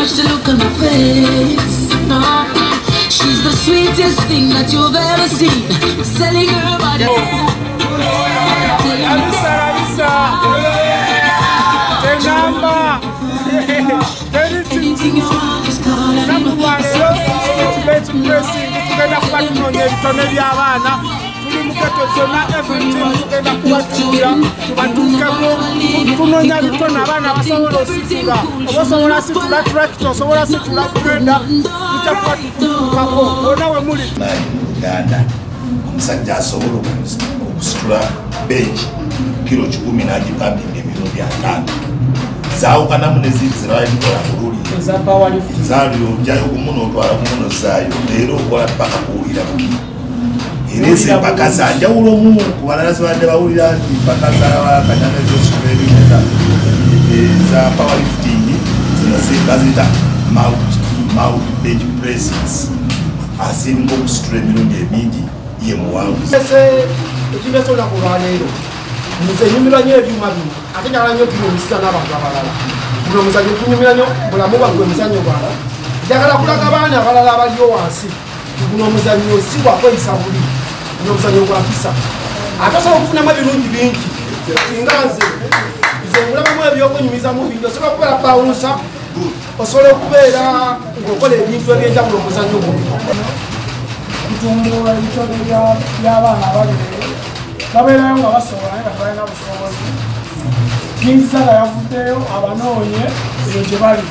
much to look on her face. No. She's the sweetest thing that you've ever seen. Selling her body. Alissa, Alissa. The number. Anything you want is calling. Number one. Let's press it. Tukenda kupatikana kwenye vitone vya muketo zonna everything tugenda kubatuula tubatukeko tunoonya bitone abaana basobola ositula oba osobola situla tractor osobola situla kugenda tujja kuba tukutukako bonna we muli uganda omusajja asobola okusitula benki kiro kikumi n'agipambinga emirundi ataano zaawukanamu nezindi zerwalikola bululi zaaliyonjayo gumu notwala gumu nozaayo era okola paka kuwulira buki era ezo empaka zanjawulomu ku balala zibadde bawulira nti empaka zakanyana ezositula ebineza eza powerlifting zino zigazita mount bench presses asinga okusitula emirundi emingi ye muwanguzi. Ekindese olunaku olwaleero nze nyumirwa nyo ebyuma bino ate njagala nyo tunyumisiza n'abantu abalala. Guno omuzanyo gunyumira nyo bulamu bwagwe emizanyo gwala. Njagala kulaga abaana abalala abaliyo wansi guno omuzanyo si gwakweyisa buli guno omuzanyo gwakisa ate osobola okufunamu ebirungi bingi singa nze ngulabamu ebyokwenyumizamu bingi osobola okubeera pawunsa osobola okubeera ng'okola ebintu ebyenjawulo omuzanyo guno kutumbula ebitone by'abaana abalere babeerayo nga basobola naye nga tebalina busobozi yingiza nga yavuddeyo abanoonye eyo gye bali